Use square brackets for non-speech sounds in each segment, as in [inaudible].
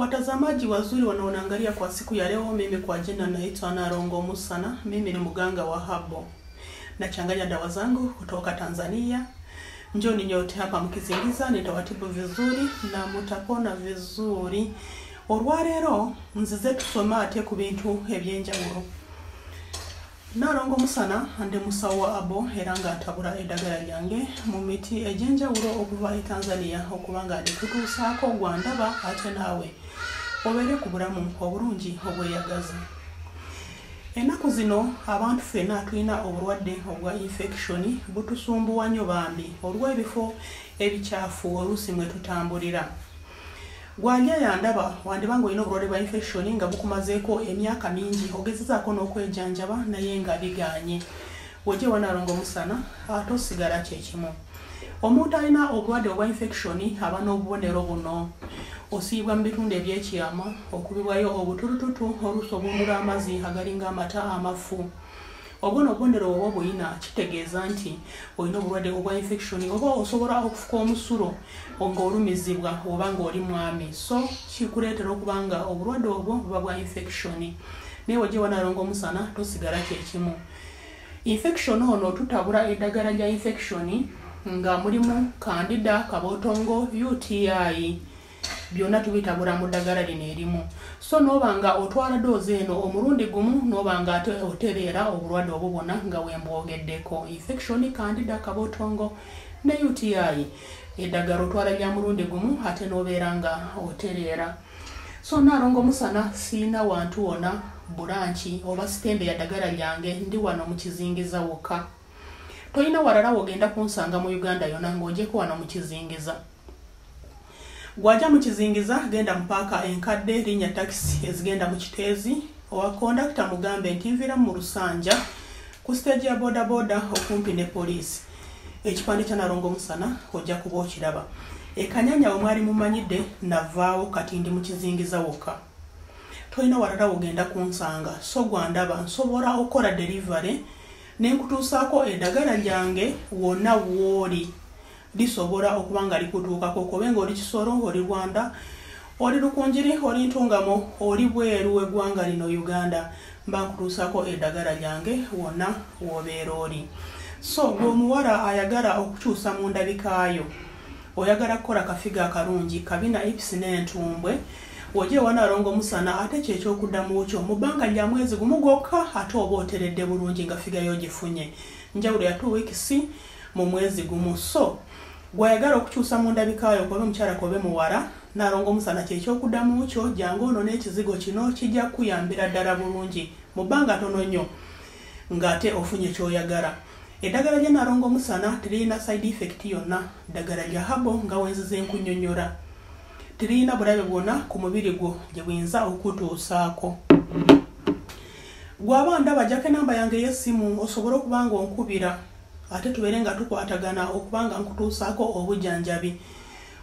Watazamaji wazuri wanaonaangalia kwa siku ya leo, mimi kwa jina naitwa Narongo Musana. Mimi ni mganga wa habo, nachanganya dawa zangu kutoka Tanzania. Njoni nyote hapa mkizingiza, nitawatibu vizuri na mutapona vizuri. Olwaleero nzize tusoma ate ku bintu ebyenjawulo. Narongo Musana ndi musawo abo era nga ntabula eddagala lyange mu miti egy'enjawulo okuva e Tanzania okuba nga ndikutuusaako gwandaba ate naawe obeere ku bulamu obulungi obweyagaza. Ennaku zino abantu ffenna tulina obulwadde obwa infection butusumbuwa nnyo bambi olw'ebifo ebikyafu oluusi mwe tutambulira. Gwanja yandaba wandiba ng'olina obulwadde bwa infection nga bukumazeeko emyaka mingi ogezezaako n'okwejanjaba naye nga biganye. Wojje wanaalonga omusana ate osigala kyekimu omuntu alina obulwadde obwa infection aba n'obubonero buno. Osiibwa mu bitundu ebyekyama okubibwayo obutulututu oluusi obundula amazzi agalinga amata amafu obwo nobubonero oba obuyina kitegeeza nti olina obulwadde obwa infection oba osobola okufuka omusulo ng'olumizibwa oba ng'oli mwami. So kikuleetera okuba nga obulwadde obwo buba bwa infection. Naye wajje wanaalonga omusana tosigala kyekimu infection ono tutabula eddagala lya infection nga mulimu kandida kabotongo uti byonna tubitabula mu ddagala lino erimu so noba nga otwala doozi eno omulundi gumu noba nga ate otereera obulwadde obubona nga wembwogeddeko infection kandida kabotongo ne uti eddagala otwala lya mulundi gumu ate nobeera nga otereera. So naalongo musana siina wantu wona bulanki oba sitembe ya ddagala lyange ndi wano mu kizingiza wokka. Tolina walala wogenda kunsanga mu uganda yona ng'ogyeko wano mu kizingiza gwajja mu kizingiza genda mu paaka enkadde linnya takisi ezigenda mu kiteezi. Owa kondakita mugambe nti nviiramu mu lusanja ku siteegi ya bodaboda okumpi ne poliisi. Ekipande kya nalongo musana ojja kuba okiraba. Ekanyanya we mwali mumanyidde navaawo kati ndi mu kizingiza wokka. Tolina walala wogenda kunsanga. So gwandaba nsobola okukola delivery nenkutuusaako eddagala lyange wonna wooli lisobola okuba nga likutuukako kobe nga oli kisoro oli rwanda oli lukunjiri oli ntungamo oli bweru w'eggwanga lino uganda. Mba nkutuusako eddagala lyange wonna wobeera oli. So gwe omuwala ayagala okukyusa mu ndabikaayo oyagala kukola kafiga akalungi kabina ipisi n'entumbwe wojje wanaalonga omusana ate kyekyokuddamu kyo mu bbanga lya mwezi gumu gwokka ate oba oteredde bulungi nga figayo gifunye. Njawulo ya two weeks mu mwezi gumu. So gwayagala okukyusa mu ndabikaayo kobe mukyala kobe muwala naalonga omusana kyekyokuddamu kyo jangu ono n'ekizigo kino kijja kuyambira ddala bulungi mu bbanga tono nnyo ng'ate ofunye kyoyagala. Eddagala lya naalonga omusana teririna side effect yonna ddagala lya habo nga wenzize enkunyonnyola teririna bulabe bwonna ku mubiri gwo gye buyinza okutuusaako. Gwaba ndaba jjako enamba yange ey'essimu osobole okuba nga onkubira ate tubeere nga tukwatagana okuba nga nkutuusaako obujjanjabi.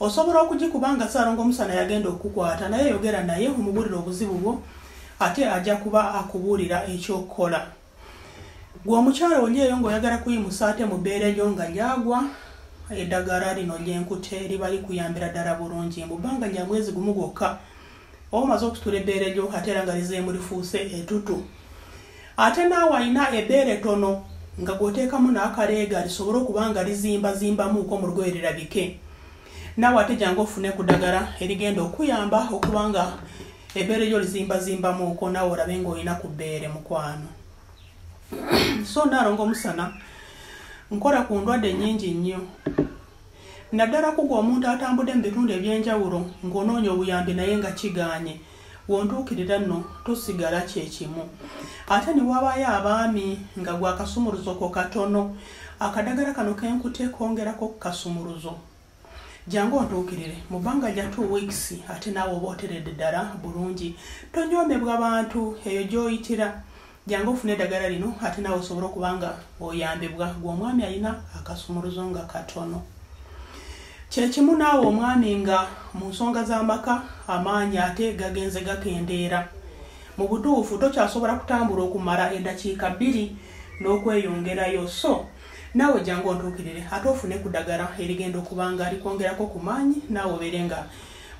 Osobola okugikuba nga saalonga omusana yagenda okukwata naye yogera naye omubuulira obuzibu bwo ate ajja kuba akubuulira ekyokukola. Gwe omukyala olyeyo ng'oyagala kuyimusa ate mu bbeere lyo nga lyagwa eddagala lino lyenkute liba likuyambira ddala bulungi. Mu bbanga lya mwezi gumu gwokka oba omaze okutula ebbeere lyo ate era nga lizeemu lifuuse etutu. Ate naawe alina ebbeere tono nga gwoteekamu n'akaleega lisobole okuba nga lizimbazimbamuuko mu lugoye lirabike. Naawe ate jangu ofune ku ddagala erigenda okuyamba okuba nga ebbeere lyo lizimbazimbamuuko naawe olabe ng'olina ku bbeere mukwano so naalonga omusana nkola ku ndwadde nnyingi nnyo. Naddala kugwa omuntu atambudde mu bitundu ebyenjawulo ng'onoonya obuyambi naye nga kiganye wontuukirira nno tosigala kyekimu ate ne wabaayo abaami nga gwa kasumuluzo ko katono akadagala kano kenkute kongerako ku kasumuluzo. Jangu ontuukirire mu bbanga lya two weeks ate naawe oba oteredde ddala bulungi tonyoomebwa bantu eyo gy'oyitira. Jangu ofune eddagala lino ate naawe osobole okuba nga oyambibwa gwe omwami alina akasumuluzo nga katono kyekimu naawe omwami nga mu nsonga z'amaka amaanyi ate gagenze gakendeera. Mu butuufu tokyasobola kutambula okumala eddakiika bbiri n'okweyongerayo so naawe jangu ontuukirire ate ofune ku ddagala erigenda okuba nga likwongerako ku maanyi naawe obeere nga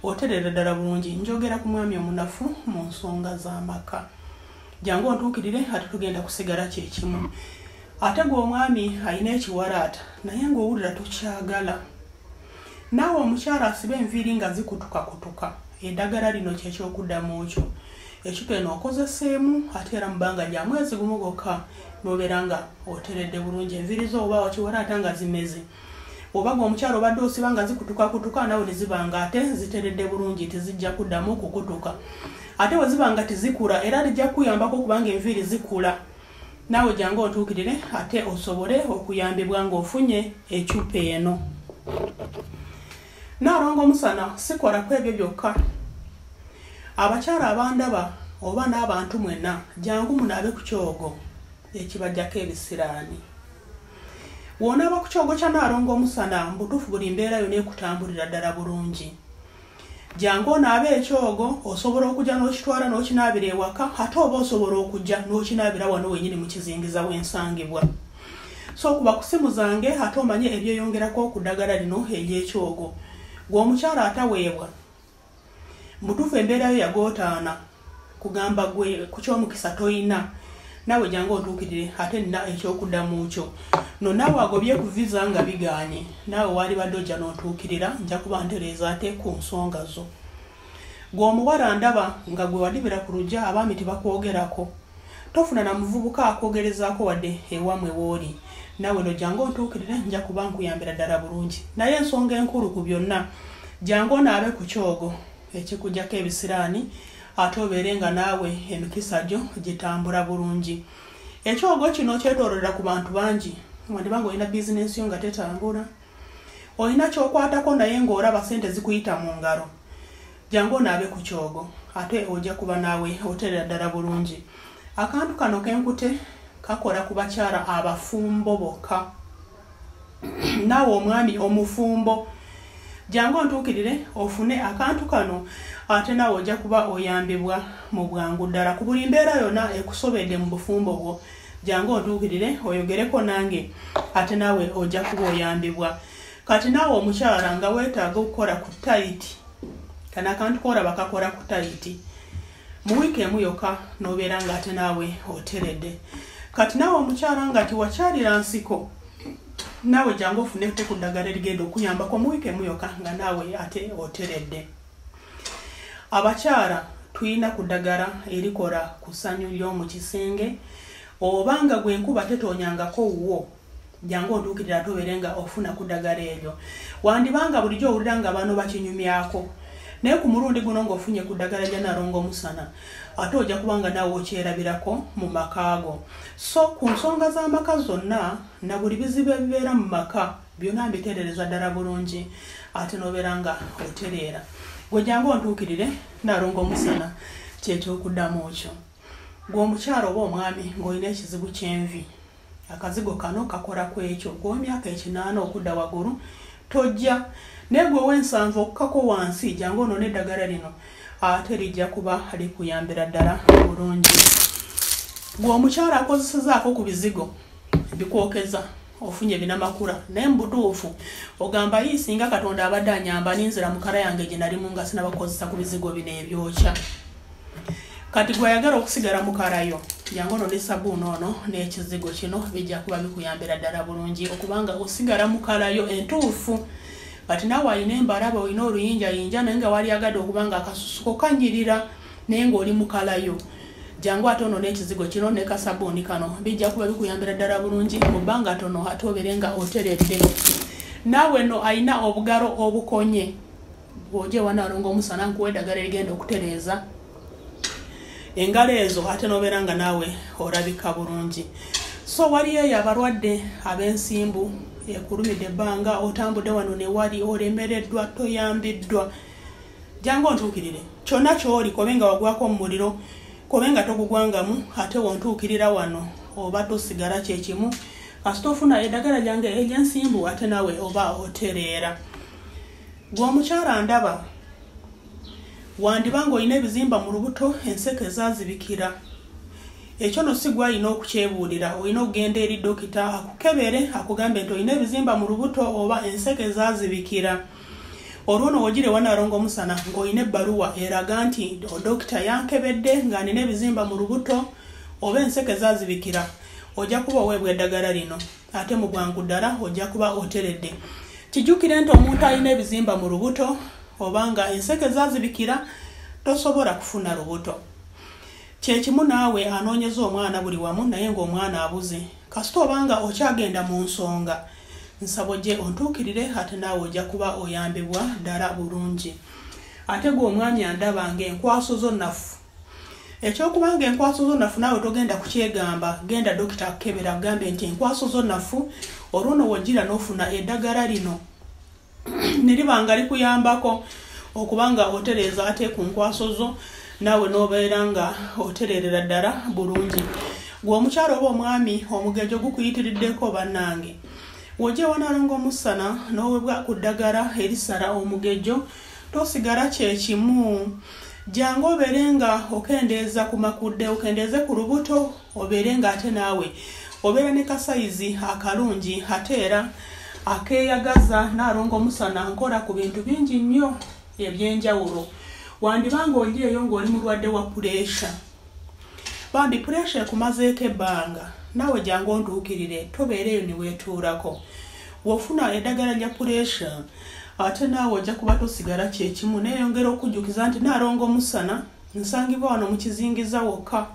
oterera ddala bulungi. Njogera ku mwami omunafu mu nsonga z'amaka jangu ontuukirire ate tugenda kusigala kyekimu ate gwe omwami alina ekiwalaata naye ng'owulira tokyagala naawe omukyala asiba enviiri nga zikutukakutuka. Eddagala lino kyekyokuddamu kyo ekitu eno okozeseemu ate era mubanga lya mwezi gumu gokka nobeera nga oteredde bulungi enviiri zo oba wakiwalaata nga zimeze. Oba gwe omukyalo obadde osiba nga zikutukakutuka nawe ne ziba nga ate ziteredde bulungi tizijja kuddamu okukutuka ate we ziba nga tizikula era lijja kukuyambako okubanga enviiri zikula. Naawe jangu otuukirire ate osobole okuyambibwa ng'ofunye ecupa eno naalonga omusana sikolako ebyo byokka abakyala abandaba oba n'abantu mwenna jangu munaabe ku kyogo ekibajjako ebisiraani. Wonaaba ku kyogo kya naalonga omusana mbutuufu buli mbeera yona ekutambulira ddala bulungi. Jangu onaabe ekyogo osobola okujja n'okitwala n'okinaabira ewaka ate oba osobola okujja n'okinaabira wano wenyini mu kizingiza w'ensangibwa. So okuba ku simu zange ate omanye ebyeyongerako ku ddagala lino ery'ekyogo gweomukyala ataweebwa mutuufu embeera yo yagootaana kugamba gwe ku kyomukisa toyina naawe jangu otuukirire ate nina ekyokuddamu kyo. No naawe agobye ku visa nga biganye naawe waali badde ojja n'otuukirira nja kuba ntereeza ate ku nsonga zo. Gweomuwala ndaba nga gwe wadibira ku lujja abaami tebakwogerako. Tofuna na muvubuka akwogerezaako wadde ewamwe wooli naawe no jangu ontuukirire nja kuba nkuyambira ddala bulungi. Naye ensonga enkulu ku byonna jangu onaabe ku kyogo ekikugjako ebisiraani ate obeere nga naawe emikisa gyo gitambula bulungi. Ekyogo kino kyetoololera ku bantu bangi wandiba nga olina bizinensi yo nga tetambula. Olina kyokwatako naye ng'olaba sente zikuyita mu ngalo. Jangu onaabe ku kyogo ate ojja kuba naawe oterera ddala bulungi. Akantu kano kenkute kakola ku bakyala abafumbo bokka. [clears throat] Naawe omwami omufumbo jangu ontuukirire ofune akantu kano ate naawe ojja kuba oyambibwa mu bwangu ddala. Ku buli mbeera yonna ekusobedde mu bufumbo bwo jangu ontuukirire oyogereko nange ate naawe ojja kuba oyambibwa. Kati naawe omukyala nga weetaaga okukola ku tayiti kano akantu koolaba kakola ku tayiti mu wiiki emu yokka n'obeera nga ate naawe oteredde kati naawe omukyala nga tiwakyalira nsiko naawe jangu ofunete ku ddagala erigenda okuyambako mu wiiki emu yokka nga naawe ate oteredde. Abakyala tulina ku ddagala erikola ku ssanyu ly'omu kisenge oba nga gwe nkuba tetonyangako wuwo jangu ontuukirira ate obeere nga ofuna ku ddagala eryo. Wandibanga bulijjo owulira nga bano bakinyumyako naye ku mulundi guno ng'ofunye ku ddagala lya nalonga omusana ate ojja kuba nga naawe okyerabirako mu maka go so ku nsonga z'amaka zonna na buli bizibu ebibeera mu maka byonna mbiteerereza ddala bulungi ate n'obeera nga otereera. Gwe jangu ontuukirire nalonga omusana kyekyokuddamu kyo gwe omukyalo oba omwami ng'olina ekizibu ky'envi akazigo kano kakola ku ekyo. Gw'emyaka ekinaana okudda waggulu tojja. Naye gwe ow'ensanvu okukako wansi jangu onoona eddagala lino ate lijja kuba likuyambira ddala bulungi. Gwe omukyala akozesezaako ku bizigo bikwokeza ofunye binamakula naye mubutuufu ogamba yi singa katonda abadde anyamba ninzira mukala yange gye nalimu nga sinabakozesa ku bizigo bino ebyokya? Kati gwayagala okusigala mukalayo jangu ono ne sabuuni ono n'ekizigo kino bijja kuba bikuyambira ddala bulungi okubanga osigala mukalayo entuufu kati naawe alina embalaba olina oluyinjayinja naye nga wali agadde okuba nga akasusuko kanyirira naye ng'oli mukalayo jangu ate ono n'ekizigo kino ne kasabuuni kano. Bijja kuba bikuyambira ddala bulungi mu bbanga tono ate obeere nga oteredde naawe no alina obugalo obukonye. Bw'oja ewanaalonga omusana nkuwa eddagala erigenda okutereeza. Engalo ezo ate n'obeera nga naawe olabika bulungi. So waliyo eyo abalwadde ab'ensimbu ekulumidde ebbanga otambudde wano ne wali olemereddwa toyambiddwa. Jangu ontuukirire kyonna ky'oli kobe nga wagwako mu muliro kobe nga togugwangamu ate wontuukirira wano oba tosigala kyekimu kasita ofuna eddagala lyange ery'ensimbu ate naawe oba otereera. Gwe omukyala ndaba wandibanga olina ebizimba mu lubuto enseke ezazibikira ekyo no si gwalina okukyebuulira olina okugenda eri dokita akukebere akugambe nti olina ebizimba mu lubuto oba enseke ezazibikira olwo no wogire wanarongo musana ng'olina ebbaluwa eraga nti dokita yankebedde nga nina ebizimba mu lubuto oba enseke zazibikira ojja kuba oweebwa eddagala lino. Ate mu bwangu ddala ojja kuba oteredde. Kijjukire nti omuntu alina ebizimba mu lubuto oba nga enseke zazibikira tosobola kufuna lubuto kyekimu naawe anoonyeza omwana buli wamu naye ng'omwana abuze kasita obanga okyagenda mu nsonga? Nsabo gye ontuukirire ate naawe ojja kuba oyambibwa ddala bulungi. Ate gwe omwami andaba ng'enkwaso zo nnafu. Ekyokuba nga enkwaso zo nnafu naawe togenda kukyegamba genda dokita akukebera agambe nti enkwaso zo nnafu olwo no wogira n'ofuna eddagala lino. [clears throat] Ne liba nga likuyambako okuba nga otereeza ate ku nkwaso zo naawe n'obeera nga otererera ddala bulungi. Gwe omukyalo oba omwami omugejo gukuyitiriddeko bannange. Wojja wanalonga omusana n'owebwa ku ddagala erisala omugejo tosigala kyekimu jangu obeere nga okendeeza ku makudde okendeeze ku lubuto obeere nga ate naawe obeera ne kasayizi akalungi ate era akeeyagaza naalonga omusana nkola ku bintu bingi nnyo ebyenjawulo wandibanga ojeeyo ng'oli mulwadde wa puresha. Bambi puresha ekumazeeko ebbanga. Naawe jangu ontuukirire tobeereeyo niweetuulako wofuna eddagala lya puresha? Ate naawe ojja kuba tosigala kyekimu neeyongera okujjukiza nti naalonga omusana nsangibwa wano mu kizingiza wokka.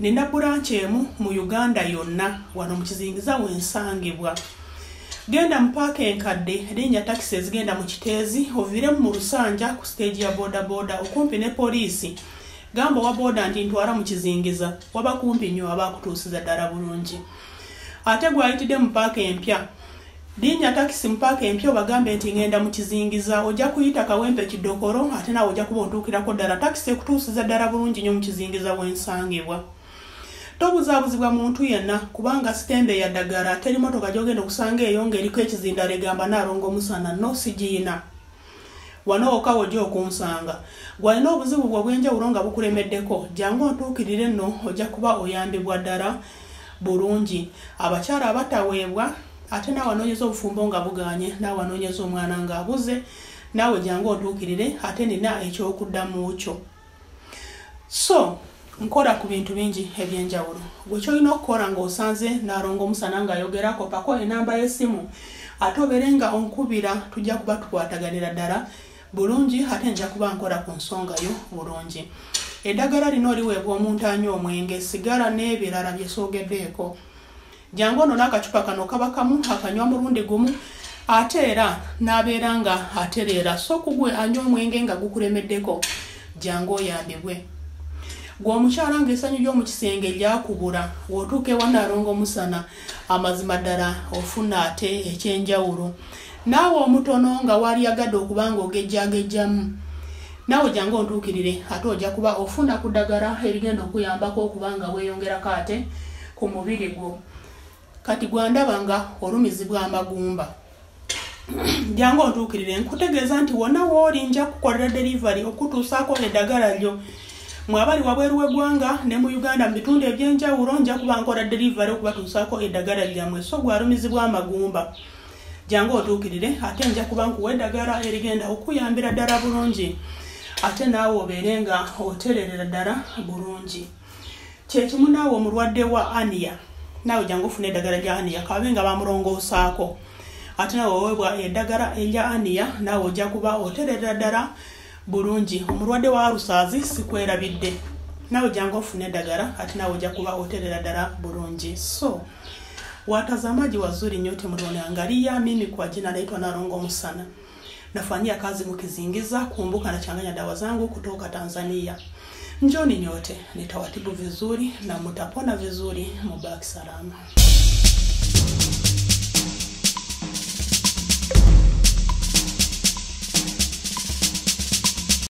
Nina bulanki emu mu uganda yonna wano mu kizingiza wensangibwa genda mu paaka enkadde linnya takisi ezigenda mu kiteezi oviiremu mu lusanja ku siteegi ya bodaboda okumpi ne poliisi. Gamba owa booda nti ntwala mu kizingiza waba kumpi nnyo aba akutuusiza ddala bulungi. Ate gwayitidde mu paaka empya linnya takisi mu paaka empya obagambe nti ngenda mu kizingiza ojja kuyita kawempe kidokoro ate naawe ojja kuba ontuukirako ddala takisi ekutuusiza ddala bulungi nnyo mu kizingiza wensangibwa tobuzaabuzibwa muntu yenna kubanga sitembe ya ddagala teri motoka gyogenda okusanga eyo ng'eriko ekizindala egamba naalonga omusana no sigiina wano wokka wojja okunsanga. Gwalina obuzibu bwe obwenjawulo nga bukulemeddeko jangu ontuukirire nno ojja kuba oyambibwa ddala bulungi. Abakyala abataweebwa ate naawe anoonyeza obufumbo nga buganye naawe anoonyeza omwana ng'abuze naawe jangu ontuukirire ate nina ekyokuddamu kyo. So nkola ku bintu bingi ebyenjawulo. Gwe kyolina okukola ng'osanze naalonga omusana ng'ayogerako pako enamba y'essimu ate obeere nga onkubira tujja kuba tukwataganira ddala bulungi ate nja kuba nkola ku nsonga yo bulungi. Eddagala lino oliweebwa omuntu anywa omwenge sigala n'ebirala byesoogeddeeko jangu ono n'akacupa kano kaba kamu akanywa mulundi gumu ate era n'abeera nga atereera. So kugwe anywa omwenge nga gukulemeddeko jangu oyambibwe gwe omukyala ng'essanyu ly'omu kisenge lyakubula w'otuuka ewanaalonga omusana amazima ddala ofuna ate ekyenjawulo. Naawe omutono nga waalyagadde okuba nga ogejjagejjamu. Naawe jangu ontuukirire ate ojja kuba ofuna ku ddagala erigenda okuyambako okuba nga weeyongerako ate ku mubiri gwo. Kati gwandaba nga olumizibwa amagumba [clears throat] jangu ontuukirire nkutegeeza nti wonna wooli nja kukolera derivari okutuusaako eddagala lyo mwabali wabweru w'eggwanga ne mu uganda mu bitundu ebyenjawulo nja kuba nkola derivari okubatuusaako eddagala lyammwe so gwalumizibwa amagumba. Jangu otuukirire ate nja kuba nkuwa eddagala erigenda okuyambira ddala bulungi. Ate naawe obeere nga otererera ddala bulungi. Kyekimu naawe omulwadde wa ania. Naawe jangu ofuna eddagala lya ania kabe nga bamulongoosaako. Ate naawe oweebwa eddagala erya ania naawe ojja kuba otererera ddala bulungi omulwadde wa alusaazi sikwerabidde. Naawe jangu ofuna eddagala ati naawe ojja kuba oterera ddala bulungi so watazamaji wazuri nyote mlionaangalia mimi kwa jina naitwa narongo msana nafanyia kazi mkizingiza kumbuka nachanganya dawa zangu kutoka tanzania. Njoni nyote nitawatibu vizuri na mtapona vizuri. Mubaki salama